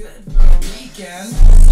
Good for a weekend.